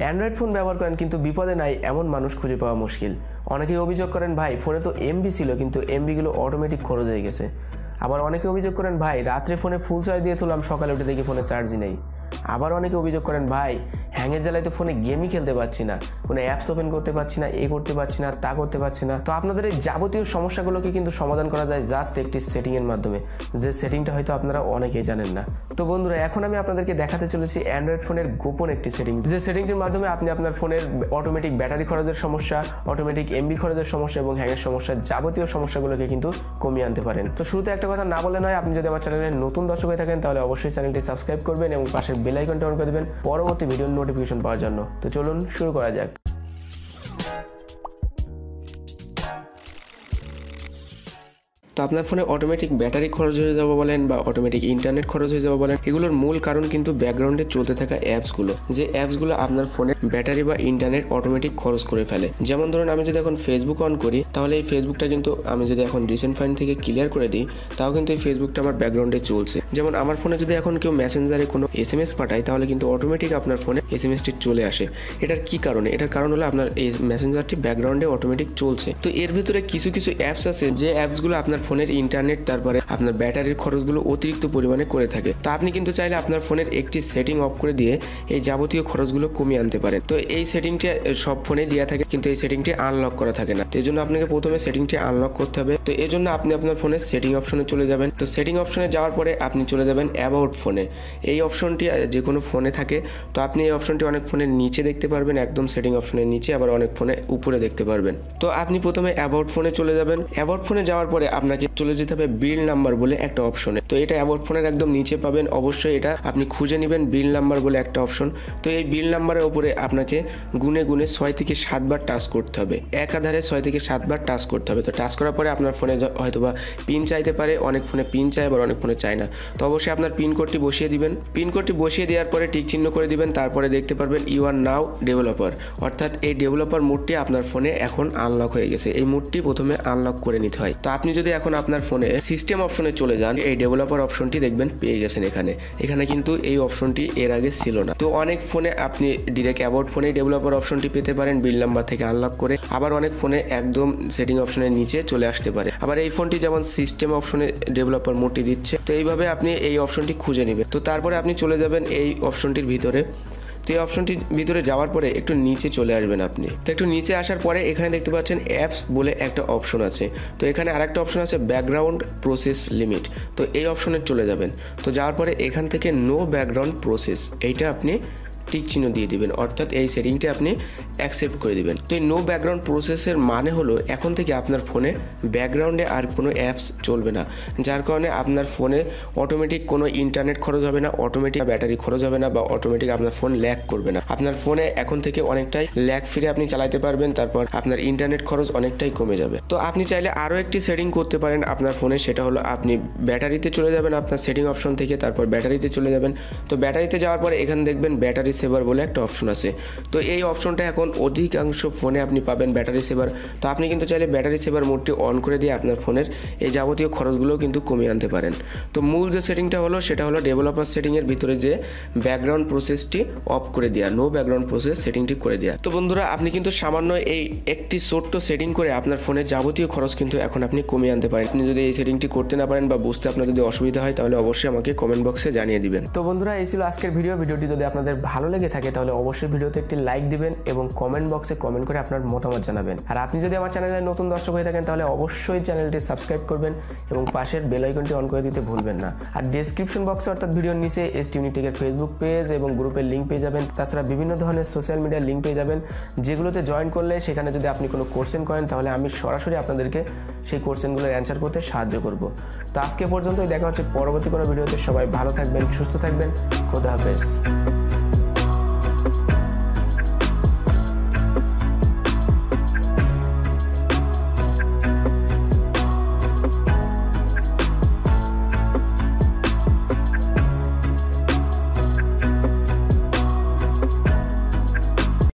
Android phone ব্যবহার করেন কিন্তু বিপদে নাই এমন মানুষ খুঁজে পাওয়া মুশকিল। অনেকেই অভিযোগ করেন, ভাই, ফোনে তো এমবি ছিল, কিন্তু এমবিগুলো অটোমেটিক খরচ হয়ে গেছে। আবার অনেকে অভিযোগ করেন, ভাই, রাত্রে ফোনে ফুল চার্জ দিয়ে তুললাম, সকালে উঠে দেখি ফোনে চার্জই নেই। আবার অনেকে অভিযোগ করেন, ভাই হ্যাংয়ের জ্বালায় তো ফোনে গেমই খেলতে পারছি না। কোনো অ্যাপস ওপেন করতে পারছি না, এ করতে পারছি না, তা করতে পারছি না। তো আপনাদের এই যাবতীয় সমস্যাগুলোকে কিন্তু সমাধান করা যায় জাস্ট একটি সেটিংয়ের মাধ্যমে। যে সেটিংটা হয়তো আপনারা অনেকেই জানেন না। তো বন্ধুরা, এখন আমি আপনাদেরকে দেখাতে চলেছি অ্যান্ড্রয়েড ফোনের গোপন একটি সেটিং যে সেটিংটির মাধ্যমে আপনি আপনার ফোনের অটোমেটিক ব্যাটারি খরচের সমস্যা অটোমেটিক এমবি খরচের সমস্যা এবং হ্যাংয়ের সমস্যা যাবতীয় সমস্যাগুলোকে কিন্তু কমিয়ে আনতে পারেন। তো শুরুতে একটা কথা না বলে নয়, আপনি যদি আমার চ্যানেলে নতুন দর্শক হয়ে থাকেন, তাহলে অবশ্যই চ্যানেলটি সাবস্ক্রাইব করবেন এবং পাশের বেল আইকনটা অন করে দেবেন, পরবর্তী ভিডিওর নোটিফিকেশন পাওয়ার জন্য। তো চলুন শুরু করা যাক। তো আপনার ফোনে অটোমেটিক ব্যাটারি খরচ হয়ে যাব বলেন বা অটোমেটিক ইন্টারনেট খরচ হয়ে যাব বলেন, এগুলোর মূল কারণ কিন্তু ব্যাকগ্রাউন্ডে চলতে থাকা অ্যাপসগুলো যে অ্যাপসগুলো আপনার ফোনে ব্যাটারি বা ইন্টারনেট অটোমেটিক খরচ করে ফেলে। যেমন ধরুন, আমি যদি এখন ফেসবুক অন করি, তাহলে এই ফেসবুকটা কিন্তু আমি যদি এখন রিসেন্ট ফাইন থেকে ক্লিয়ার করে দিই, তাও কিন্তু এই ফেসবুকটা আমার ব্যাকগ্রাউন্ডে চলছে। যেমন আমার ফোনে যদি এখন কেউ মেসেঞ্জারে কোনো এস এম এস পাঠায়, তাহলে কিন্তু অটোমেটিক আপনার ফোনে এস এম এসটি চলে আসে। এটার কি কারণে? এটার কারণ হলো আপনার এই মেসেঞ্জারটি ব্যাকগ্রাউন্ডে অটোমেটিক চলছে। তো এর ভিতরে কিছু কিছু অ্যাপস আছে, যে অ্যাপসগুলো আপনার ফোনের ইন্টারনেট তারপরে আপনার ব্যাটারির খরচগুলো অতিরিক্ত পরিমাণে করে থাকে। তা আপনি কিন্তু চাইলে আপনার ফোনের একটি সেটিং অফ করে দিয়ে এই যাবতীয় খরচগুলো কমিয়ে আনতে পারেন। তো এই সেটিংটি সব ফোনে দেওয়া থাকে, কিন্তু এই সেটিংটি আনলক করা থাকে না। এই জন্য আপনাকে প্রথমে সেটিংটি আনলক করতে হবে। তো এই জন্য আপনি আপনার ফোনের সেটিং অপশনে চলে যাবেন। তো সেটিং অপশনে যাওয়ার পরে আপনি চলে যাবেন অ্যাবাউট ফোনে এই অপশনটি যে কোনো ফোনে থাকে। তো আপনি এই অপশনটি অনেক ফোনের নিচে দেখতে পারবেন, একদম সেটিং অপশনের নিচে, আবার অনেক ফোনে উপরে দেখতে পারবেন। তো আপনি প্রথমে অ্যাবাউট ফোনে চলে যাবেন। অ্যাবাউট ফোনে যাওয়ার পরে আপনাকে চলে যেতে হবে বিল নাম্বার বলে একটা অপশনে তো এটা অ্যাবাউট ফোনের একদম নিচে পাবেন। অবশ্যই এটা আপনি খুঁজে নেবেন বিল নাম্বার বলে একটা অপশন তো এই বিল নাম্বারের উপরে আপনাকে গুনে গুনে ছয় থেকে সাতবার টাচ করতে হবে। একাধারে ছয় থেকে সাতবার টাচ করতে হবে। তো টাচ করার পরে আপনার ফোনে হয়তোবা পিন চাইতে পারে, অনেক ফোনে পিন চায়, আবার অনেক ফোনে চায় না। তো অবশ্যই আপনার পিন কোডটি বসিয়ে দিবেন। পিন কোডটি বসিয়ে দেওয়ার পরে টিক চিহ্ন করে দিবেন, তারপরে দেখতে পারবেন ইউ আর নাও ডেভেলপার অর্থাৎ এই ডেভেলপার মোডটি আপনার ফোনে এখন আনলক হয়ে গেছে। এই মোডটি প্রথমে আনলক করে নিতে হয়। তো আপনি যদি এখন আপনার ফোনে সিস্টেম অপশনে চলে যান, এই ডেভেলপার অপশনটি দেখবেন পেয়ে গেছেন এখানে। এখানে কিন্তু এই অপশনটি এর আগে ছিল না। তো অনেক ফোনে আপনি ডিরেক্ট অ্যাবাউট ফোনে ডেভেলপার অপশনটি পেতে পারেন বিল নাম্বার থেকে আনলক করে। আবার অনেক ফোনে একদম সেটিং অপশনের নিচে চলে আসতে পারে। আবার এই ফোনটি যেমন সিস্টেম অপশনে ডেভেলপার মোডটি দিচ্ছে, তো এইভাবে আপনি এই অপশনটি খুঁজে নেবেন। তো তারপরে আপনি চলে যাবেন এই অপশনটির ভিতরে। তো এই অপশনটির ভিতরে যাওয়ার পরে একটু নিচে চলে আসবেন আপনি। তো একটু নিচে আসার পরে এখানে দেখতে পাচ্ছেন অ্যাপস বলে একটা অপশন আছে। তো এখানে আরেকটা অপশন আছে ব্যাকগ্রাউন্ড প্রসেস লিমিট তো এই অপশনে চলে যাবেন। তো যাওয়ার পরে এখান থেকে নো ব্যাকগ্রাউন্ড প্রসেস এইটা আপনি টিক চিহ্ন দিয়ে দিবেন, অর্থাৎ এই সেটিংটি আপনি অ্যাকসেপ্ট করে দিবেন। তো এই নো ব্যাকগ্রাউন্ড প্রসেসের মানে হলো, এখন থেকে আপনার ফোনে ব্যাকগ্রাউন্ডে আর কোনো অ্যাপস চলবে না। যার কারণে আপনার ফোনে অটোমেটিক কোনো ইন্টারনেট খরচ হবে না অটোমেটিক ব্যাটারি খরচ হবে না বা অটোমেটিক আপনার ফোন ল্যাক করবে না। আপনার ফোনে এখন থেকে অনেকটাই ল্যাক ফিরে আপনি চালাতে পারবেন, তারপর আপনার ইন্টারনেট খরচ অনেকটাই কমে যাবে। তো আপনি চাইলে আরও একটি সেটিং করতে পারেন আপনার ফোনে, সেটা হলো আপনি ব্যাটারিতে চলে যাবেন আপনার সেটিং অপশন থেকে, তারপর ব্যাটারিতে চলে যাবেন। তো ব্যাটারিতে যাওয়ার পরে এখানে দেখবেন ব্যাটারি সেভার বলে একটা অপশন আছে। তো এই অপশনটা এখন অধিকাংশ ফোনে আপনি পাবেন ব্যাটারি সেভার। তো আপনি কিন্তু চাইলে ব্যাটারি সেভার মোডটি অন করে দিয়ে আপনার ফোনের এই যাবতীয় খরচগুলো কিন্তু কমিয়ে আনতে পারেন। তো মূল যে সেটিংটা হলো, সেটা হলো ডেভেলপার সেটিংয়ের ভিতরে যে ব্যাকগ্রাউন্ড প্রসেসটি অফ করে দেওয়া নো ব্যাকগ্রাউন্ড প্রসেস সেটিংটি করে দেওয়া তো বন্ধুরা, আপনি কিন্তু সামান্য এই একটি ছোট্ট সেটিং করে আপনার ফোনের যাবতীয় খরচ কিন্তু এখন আপনি কমিয়ে আনতে পারেন। আপনি যদি এই সেটিংটি করতে না পারেন বা বুঝতে আপনার যদি অসুবিধা হয়, তাহলে অবশ্যই আমাকে কমেন্ট বক্সে জানিয়ে দিবেন। তো বন্ধুরা, এই ছিল আজকের ভিডিও ভিডিওটি যদি আপনাদের ভালো লেগে থাকে তাহলে অবশ্যই ভিডিওতে একটি লাইক দিবেন এবং কমেন্ট বক্সে কমেন্ট করে আপনার মতামত জানাবেন। আর আপনি যদি আমার চ্যানেলে নতুন দর্শক হয়ে থাকেন তাহলে অবশ্যই চ্যানেলটি সাবস্ক্রাইব করবেন এবং পাশের বেল আইকনটি অন করে দিতে ভুলবেন না। আর ডেসক্রিপশন বক্সে অর্থাৎ ভিডিওর নিচে এস টিউনিটেকের ফেসবুক পেজ এবং গ্রুপের লিঙ্ক পেয়ে যাবেন। তাছাড়া বিভিন্ন ধরনের সোশ্যাল মিডিয়ার লিঙ্ক পেয়ে যাবেন, যেগুলোতে জয়েন করলে সেখানে যদি আপনি কোনো কোশ্চেন করেন তাহলে আমি সরাসরি আপনাদেরকে সেই কোশ্চেনগুলোর অ্যান্সার করতে সাহায্য করব। তো আজকে পর্যন্তই, দেখা হচ্ছে পরবর্তী কোনো ভিডিওতে। সবাই ভালো থাকবেন, সুস্থ থাকবেন, খোদা হাফেজ।